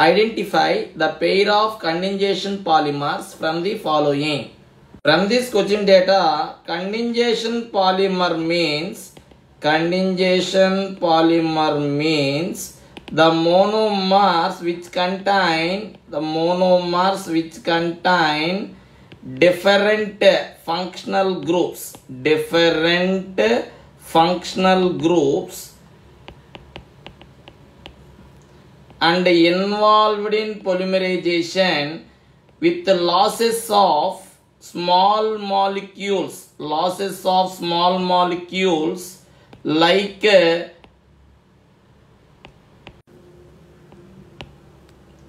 Identify the pair of condensation polymers from the following. From this question data, condensation polymer means condensation polymer means the monomers which contain the monomers which contain different functional groups different functional groups and involved in polymerization with the losses of small molecules losses of small molecules like uh,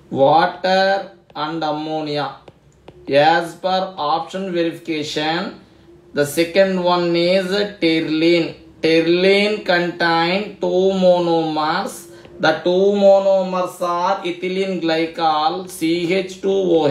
water and ammonia. As per option verification the second one is terylene terylene contain two monomers the two monomers are ethylene glycol ch2oh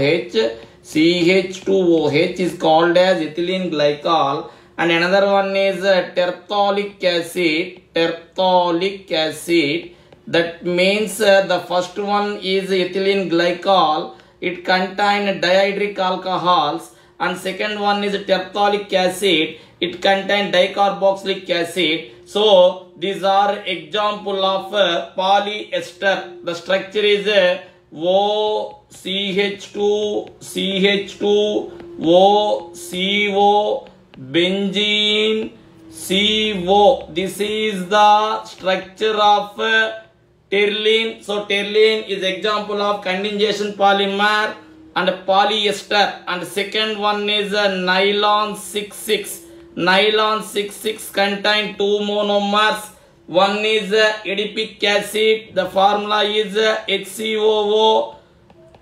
ch2oh is called as ethylene glycol. And another one is uh, terephthalic acid terephthalic acid. That means uh, the first one is ethylene glycol. It contains dihydric alcohols and second one is terephthalic acid. It contain dicarboxylic acid. So these are example of uh, polyester. The structure is uh, O CH2 CH2 O CO benzene CO this is the structure of uh, so terylene is example of condensation polymer and polyester. And second one is a nylon 66 nylon 66 contain two monomers. One is adipic acid. The formula is HCOO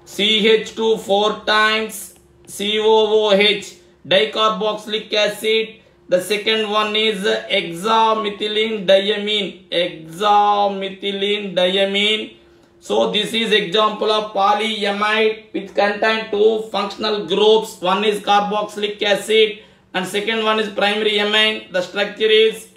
CH2 four times COOH dicarboxylic acid. The second one is hexamethylene diamine. Hexamethylene diamine so this is example of polyamide which contain two functional groups. One is carboxylic acid and second one is primary amine. The structure is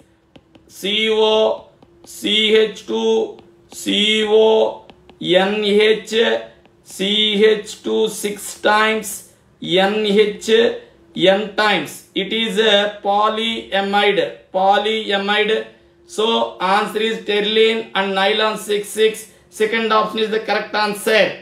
CO CH2 CO NH CH2 6 times NH N times. It is a polyamide polyamide. So answer is terylene and nylon 66 second option is the correct answer